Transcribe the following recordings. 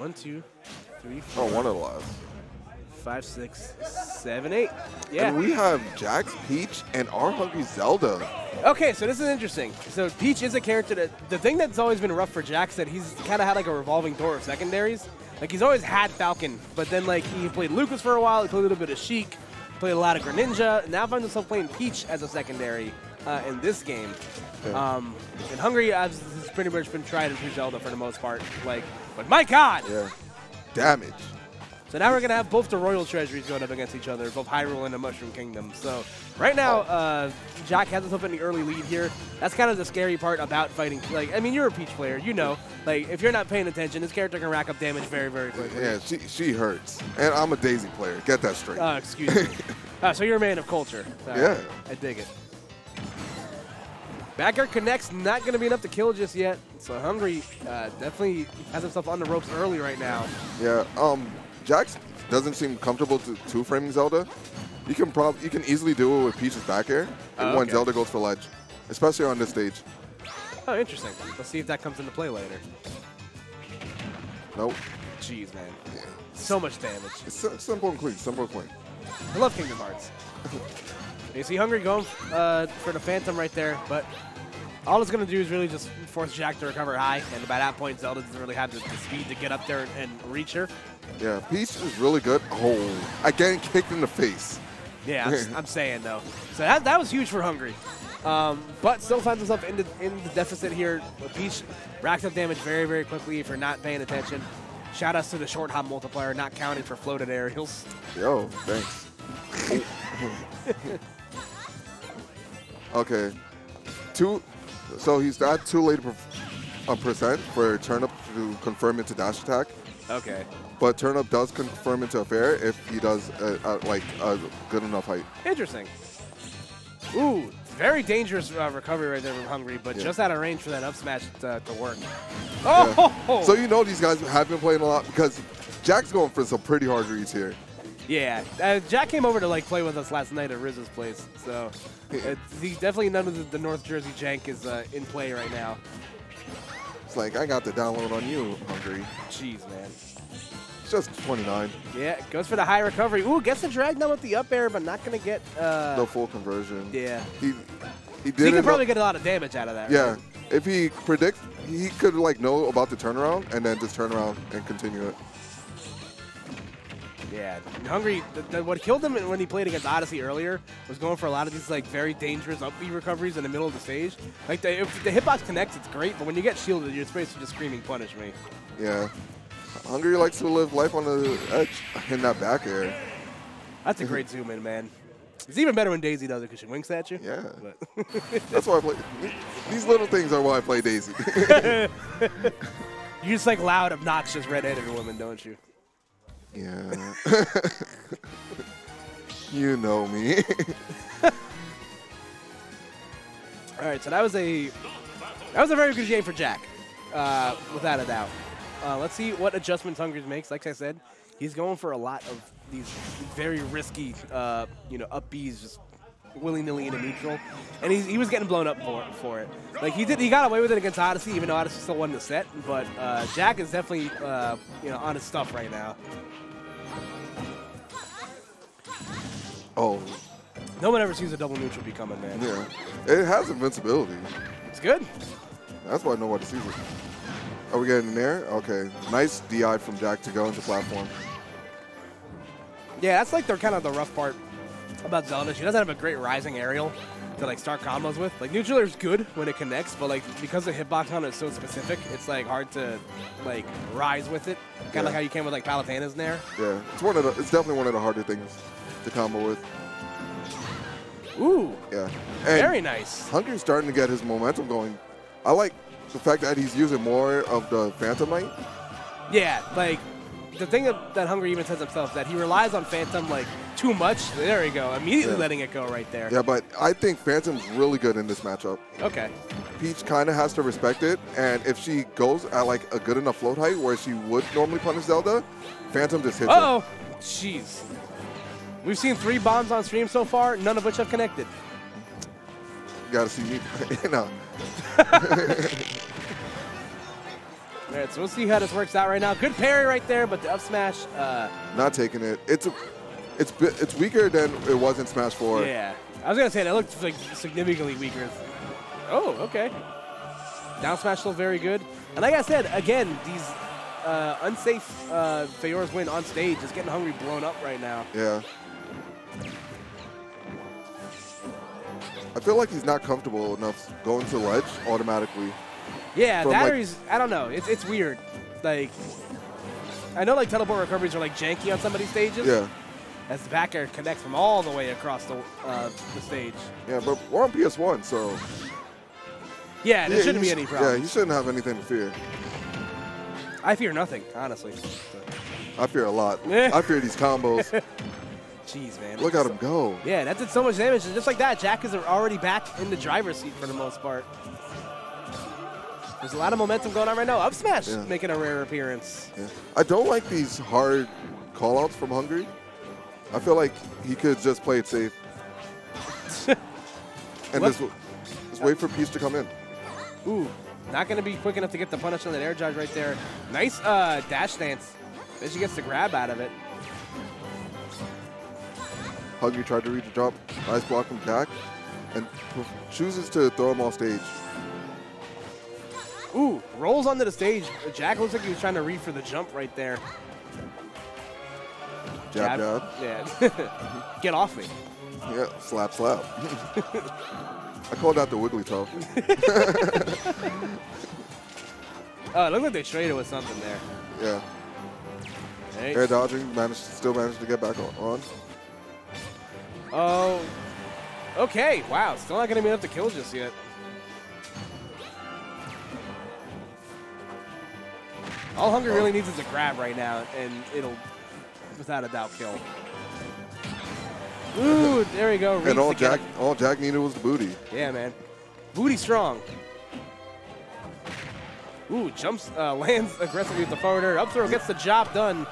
One, two, three, four, Oh, one of the last. five, six, seven, eight. Yeah. And we have Jack's, Peach, and Arhungry Zelda. Okay, so this is interesting. So Peach is a character that the thing that's always been rough for Jax that he's kind of had like a revolving door of secondaries. Like he's always had Falcon, but then like he played Lucas for a while. He played a little bit of Sheik, played a lot of Greninja. Now finds himself playing Peach as a secondary uh, in this game. Yeah. Um, and Hungry has has pretty much been tried and true Zelda for the most part. Like, but my God! Yeah. Damage. So now we're going to have both the Royal Treasuries going up against each other, both Hyrule and the Mushroom Kingdom. So right now, uh, Jack has himself in the early lead here. That's kind of the scary part about fighting. Like, I mean, you're a Peach player, you know. Like, if you're not paying attention, this character can rack up damage very, very quickly. Yeah, she she hurts. And I'm a Daisy player. Get that straight. Uh, excuse me. uh, so you're a man of culture. Uh, Yeah. I dig it. Back air connects, not going to be enough to kill just yet. So Hungry uh, definitely has himself on the ropes early right now. Yeah. Um, Jax doesn't seem comfortable to two framing Zelda. You can probably you can easily do it with Peach's back air Oh, when okay. Zelda goes for ledge, especially on this stage. Oh, interesting. Let's see if that comes into play later. Nope. Jeez, man. So much damage. It's sim- simple and clean. Simple and clean. I love Kingdom Hearts. you see Hungry going uh, for the Phantom right there, but all it's going to do is really just force Jack to recover high, and by that point, Zelda doesn't really have the, the speed to get up there and, and reach her. Yeah, Peach is really good. Oh, I getting kicked in the face. Yeah, I'm, I'm saying, though. So that, that was huge for Hungry. Um, but still finds himself in the, in the deficit here. Peach racks up damage very, very quickly for not paying attention. Shout outs to the short hop multiplier not counting for floated aerials. Yo, thanks. okay, two. So he's at too late a percent for turnip to confirm into dash attack, Okay. but turnip does confirm into a fair if he does uh, uh, like a good enough height. Interesting. Ooh, very dangerous uh, recovery right there from Hungry, but Yeah. just out of range for that up smash to, to work. Oh! So you know these guys have been playing a lot because Jack's going for some pretty hard reads here. Yeah, uh, Jack came over to like play with us last night at Riz's place, so uh, he definitely none of the, the North Jersey jank is uh, in play right now. It's like I got the download on you, Hungry. Jeez, man. It's just 29, Yeah, goes for the high recovery. Ooh, gets the drag down with the up air, but not gonna get. Uh, the full conversion. yeah, He he so did he it. can probably get a lot of damage out of that. Yeah, right? if he predicts, he could like know about the turnaround and then just turn around and continue it. Yeah, Hungry. The, the, what killed him when he played against Odyssey earlier was going for a lot of these like very dangerous up B recoveries in the middle of the stage. Like the, if the hitbox connects, it's great, but when you get shielded, you're basically just screaming "punish me." Yeah, Hungry likes to live life on the edge in that back air. That's a great zoom in, man. It's even better when Daisy does it because she winks at you. Yeah. That's why I play. These little things are why I play Daisy. you just like loud, obnoxious redheaded woman, don't you? Yeah. you know me. All right, so that was a that was a very good game for Jack, uh, without a doubt. Uh, let's see what adjustments Hungry makes. Like I said, he's going for a lot of these very risky, uh, you know, up Bs just willy nilly into neutral, and he's, he was getting blown up for for it. Like he did, he got away with it against Odyssey, even though Odyssey still won the set. But uh, Jack is definitely uh, you know on his stuff right now. oh, No one ever sees a double neutral be coming, man. yeah. It has invincibility. It's good. That's why nobody sees it. Are we getting in there? Okay. Nice DI from Jack to go into platform. Yeah, that's like the kind of the rough part about Zelda. She doesn't have a great rising aerial to like start combos with. Like neutral is good when it connects, but like because the hitbox on it is so specific, it's like hard to like rise with it. Kind of Yeah. like how you can with like Palutena's Nair. Yeah, it's one of the. It's definitely one of the harder things to combo with. Ooh, Yeah. And very nice. Hungry's starting to get his momentum going. I like the fact that he's using more of the Phantom Knight. Yeah, like the thing that, that Hungry even says himself that he relies on Phantom like too much. There you go, immediately Yeah. letting it go right there. Yeah, but I think Phantom's really good in this matchup. Okay. Peach kind of has to respect it, and if she goes at like a good enough float height where she would normally punish Zelda, Phantom just hits Uh her. oh, jeez. We've seen three bombs on stream so far, none of which have connected. You gotta see me. no. All right, so we'll see how this works out right now. Good parry right there, but the up smash, uh, Not taking it. It's a, it's it's weaker than it was in Smash 4. yeah. I was gonna say that looked like significantly weaker. Oh, okay. Down smash still very good. And like I said, again, these uh, unsafe uh, Farore's Wind on stage is getting Hungry blown up right now. Yeah. I feel like he's not comfortable enough going to ledge automatically. Yeah, that like- or he's, I don't know. It's, it's weird. Like, I know like teleport recoveries are like janky on some of these stages. Yeah. As the back air connects from all the way across the, uh, the stage. Yeah, but we're on PS1, so Yeah, there yeah, shouldn't be any problem. Yeah, he shouldn't have anything to fear. I fear nothing, honestly. I fear a lot. I fear these combos. Jeez, man. Look at him go. Yeah, that did so much damage. And just like that, Jack is already back in the driver's seat for the most part. There's a lot of momentum going on right now. Up smash Yeah. making a rare appearance. Yeah. I don't like these hard callouts from Hungry. I feel like he could just play it safe. and just, just wait for Peace to come in. Ooh, not going to be quick enough to get the punish on that air dodge right there. Nice uh, dash dance. Then she gets the grab out of it. Hungry tried to reach a jump. Nice block from Jack. And chooses to throw him off stage. Ooh, rolls onto the stage. Jack looks like he was trying to reach for the jump right there. Jab, jab. Yeah. Get off me. Yeah, slap, slap. I called out the wiggly toe. Oh, it looked like they traded with something there. Yeah. Hey. Air dodging, managed, still managed to get back on. on. Oh, okay. Wow, still not going to be enough to kill just yet. All Hungry really needs is a grab right now, and it'll, without a doubt, kill. Ooh, there we go. And all. Jack, all Jack needed was the booty. Yeah, man. Booty strong. Ooh, jumps, uh, lands aggressively with the forward air. Up throw gets the job done.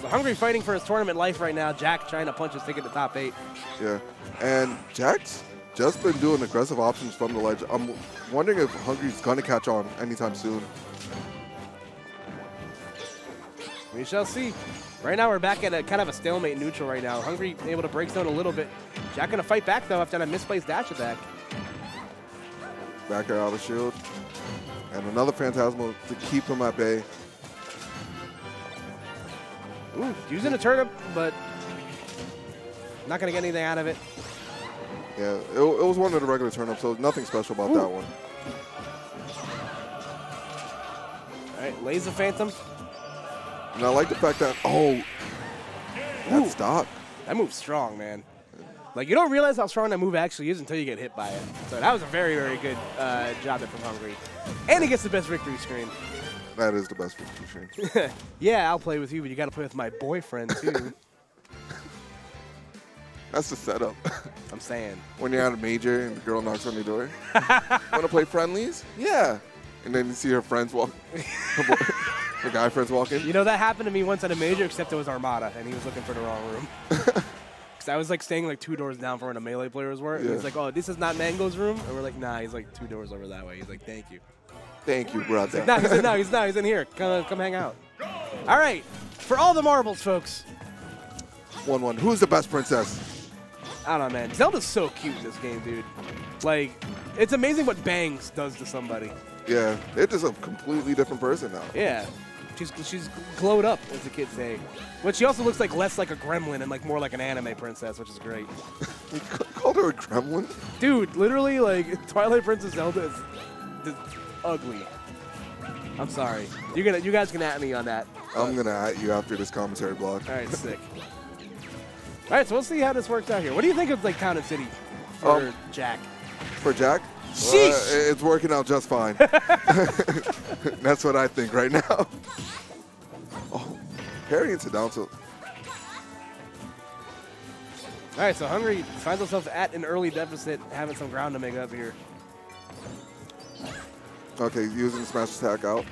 So Hungry fighting for his tournament life right now. Jack trying to punch his ticket to top eight. Yeah. And Jack's just been doing aggressive options from the ledge. I'm wondering if Hungry's going to catch on anytime soon. We shall see. Right now, we're back at a kind of a stalemate neutral right now. Hungry able to break zone a little bit. Jack gonna fight back though after that misplaced dash attack. Back air out of shield. And another Phantasmal to keep him at bay. Ooh, using a turnip, but not gonna get anything out of it. Yeah, it, it was one of the regular turnips, so nothing special about that one. All right, lays the phantom. And I like the fact that, oh, that stock. That move's strong, man. Like you don't realize how strong that move actually is until you get hit by it. So that was a very, very good uh, job there from Hungry. And he gets the best victory screen. That is the best victory screen. yeah, I'll play with you, but you got to play with my boyfriend too. That's the setup. I'm saying. when you're at a major and the girl knocks on your door. Want to play friendlies? Yeah. And then you see her friends walk, her, boy- her guy friends walk in. You know that happened to me once at a major, except it was Armada, and he was looking for the wrong room. Because I was like staying like two doors down from where the melee players were. And Yeah. he's like, "Oh, this is not Mango's room," and we're like, "Nah." He's like two doors over that way. He's like, "Thank you." Thank you, brother. He's in, no, he's no, he's in here. Come, uh, come hang out. All right, for all the marbles, folks. 1 1. Who's the best princess? I don't know, man. Zelda's so cute in this game, dude. Like, it's amazing what bangs does to somebody. Yeah, they're just a completely different person now. Yeah. She's she's glowed up, as the kids say. But she also looks like less like a gremlin and like more like an anime princess, which is great. You called her a gremlin? Dude, literally, like Twilight Princess Zelda is, is ugly. I'm sorry. You're gonna, you guys can at me on that. I'm going to at you after this commentary block. All right, sick. All right, so we'll see how this works out here. What do you think of like Town and City for Um, Jack? For Jack? Sheesh. Uh, it's working out just fine. That's what I think right now. Oh, Harry into down tilt. All right, so Hungry finds himself at an early deficit, having some ground to make up here. Okay, using the smash attack out.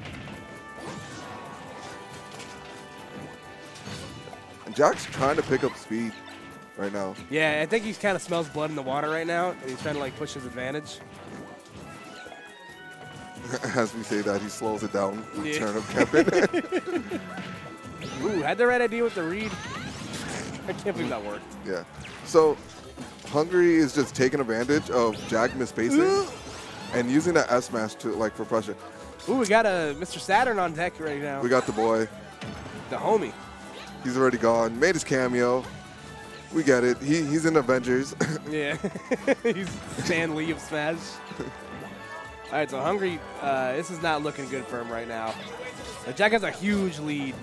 And Jack's trying to pick up speed right now. Yeah, I think he kind of smells blood in the water right now, and he's trying to like push his advantage. As we say that, he slows it down. Yeah. Turn of Kevin. Ooh, had the right idea with the read. I can't believe that worked. yeah. So Hungry is just taking advantage of Jack misspacing and using that S smash to like for pressure. Ooh, we got a Mr. Saturn on deck right now. We got the boy. the homie. He's already gone. Made his cameo. We get it. He, he's in Avengers. Yeah, he's Stan Lee of Smash. All right, so Hungry, uh, this is not looking good for him right now. Jack has a huge lead.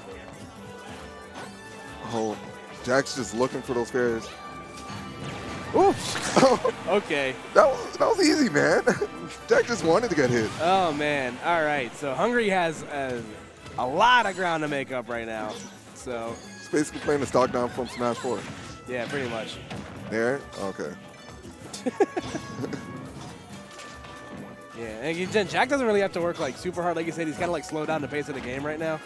oh, Jack's just looking for those fairs. Ooh, okay. That was, that was easy, man. Jack just wanted to get hit. Oh man. All right, so Hungry has a, a lot of ground to make up right now. So It's basically playing the stock down from Smash 4. yeah, pretty much. There? Okay. Yeah, and again, Jack doesn't really have to work like super hard. Like you said, he's kind of like slowed down the pace of the game right now.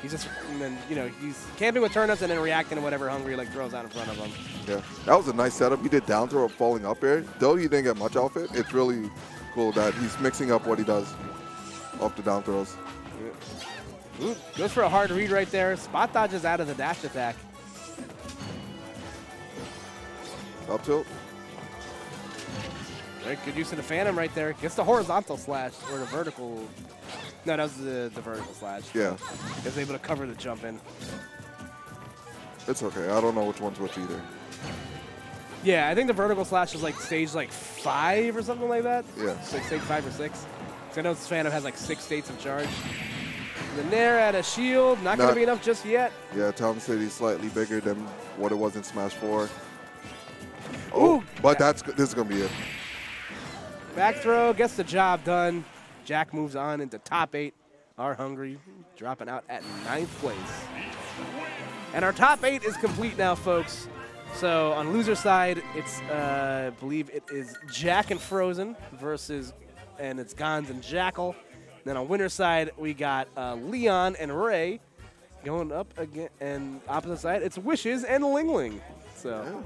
He's just, and then you know, he's camping with turnips and then reacting to whatever Hungry like throws out in front of him. Yeah. That was a nice setup. He did down throw falling up air. Though he didn't get much off it, it's really cool that he's mixing up what he does off the down throws. Ooh, goes for a hard read right there. Spot dodges out of the dash attack. Up tilt. Right, good use of the Phantom right there. Gets the horizontal slash or the vertical. No, that was the, the vertical slash. Yeah. Is able to cover the jump in. It's okay. I don't know which one's which either. Yeah, I think the vertical slash is like stage like five or something like that. Yeah. Like stage five or six. 'Cause I know this Phantom has like six states of charge. And then there at a shield, not going to be enough just yet. Yeah, Town City's slightly bigger than what it was in Smash 4. Oh, Ooh. but that's this is gonna be it. Back throw gets the job done. Jack moves on into top eight. Arhungry, dropping out at ninth place. And our top eight is complete now, folks. So on loser side, it's uh, I believe it is Jack and Frozen versus, and it's Gons and Jackal. Then on winner side, we got uh, Leon and Ray going up again, and opposite side, it's Wishes and Ling Ling. So Yeah.